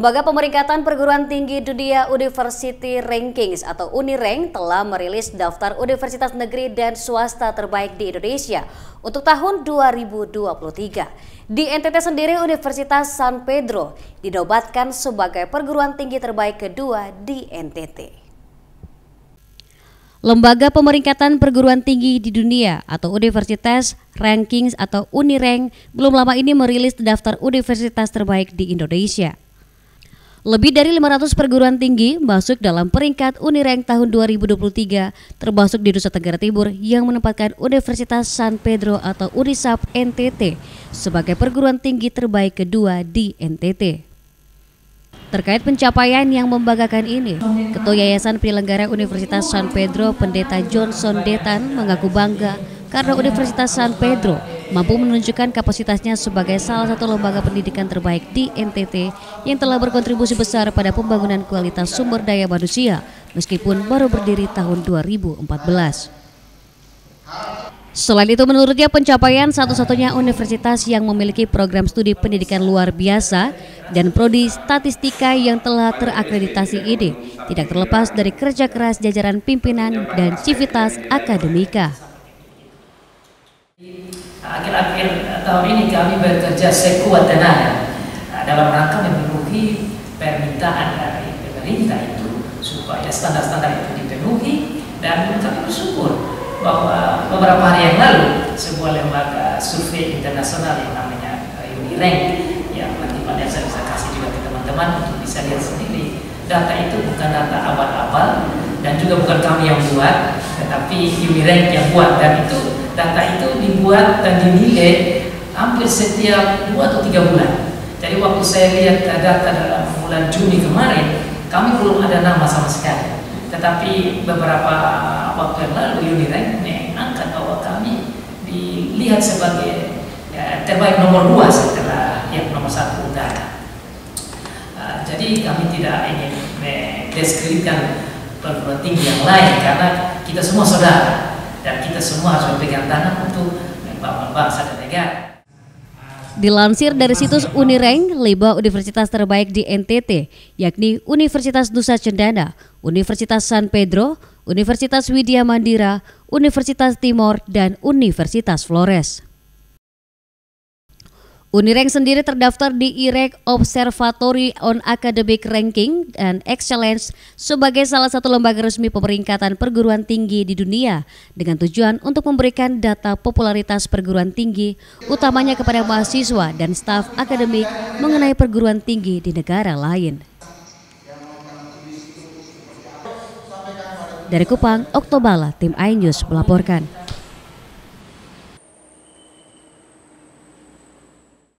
Lembaga Pemeringkatan Perguruan Tinggi Dunia University Rankings atau Unirank telah merilis daftar universitas negeri dan swasta terbaik di Indonesia untuk tahun 2023. Di NTT sendiri Universitas San Pedro dinobatkan sebagai perguruan tinggi terbaik kedua di NTT. Lembaga Pemeringkatan Perguruan Tinggi di Dunia atau Universitas Rankings atau Unirank belum lama ini merilis daftar universitas terbaik di Indonesia. Lebih dari 500 perguruan tinggi masuk dalam peringkat Unirank tahun 2023 termasuk di Nusa Tenggara Timur yang menempatkan Universitas San Pedro atau Unisap NTT sebagai perguruan tinggi terbaik kedua di NTT. Terkait pencapaian yang membanggakan ini, Ketua Yayasan Penyelenggara Universitas San Pedro Pendeta Johnson Detan mengaku bangga karena Universitas San Pedro mampu menunjukkan kapasitasnya sebagai salah satu lembaga pendidikan terbaik di NTT yang telah berkontribusi besar pada pembangunan kualitas sumber daya manusia meskipun baru berdiri tahun 2014. Selain itu menurutnya pencapaian satu-satunya universitas yang memiliki program studi pendidikan luar biasa dan prodi statistika yang telah terakreditasi ini tidak terlepas dari kerja keras jajaran pimpinan dan civitas akademika tahun ini kami bekerja sekuat tenaga dalam rangka memenuhi permintaan dari pemerintah itu supaya standar-standar itu dipenuhi dan kami bersyukur bahwa beberapa hari yang lalu sebuah lembaga survei internasional yang namanya Unirank yang nanti pada saya bisa kasih juga ke teman-teman untuk bisa lihat sendiri data itu bukan data abal-abal dan juga bukan kami yang buat tetapi Unirank yang buat. Dan itu data itu dibuat dan dinilai hampir setiap dua atau tiga bulan. Jadi waktu saya lihat data dalam bulan Juni kemarin, kami belum ada nama sama sekali. Tetapi beberapa waktu yang lalu Unirank mengangkat bahwa kami dilihat sebagai ya, terbaik nomor dua setelah yang nomor satu udara. Uh, jadi kami tidak ingin mendeskripsikan perguruan tinggi yang lain karena kita semua saudara dan kita semua harus berpegang tangan untuk membangun bangsa dan negara. Dilansir dari situs Unirank, lima universitas terbaik di NTT, yakni Universitas Nusa Cendana, Universitas San Pedro, Universitas Widya Mandira, Universitas Timor, dan Universitas Flores. Unirank sendiri terdaftar di IREK Observatory on Academic Ranking and Excellence sebagai salah satu lembaga resmi pemeringkatan perguruan tinggi di dunia dengan tujuan untuk memberikan data popularitas perguruan tinggi utamanya kepada mahasiswa dan staf akademik mengenai perguruan tinggi di negara lain. Dari Kupang, Oktobala, tim iNews melaporkan.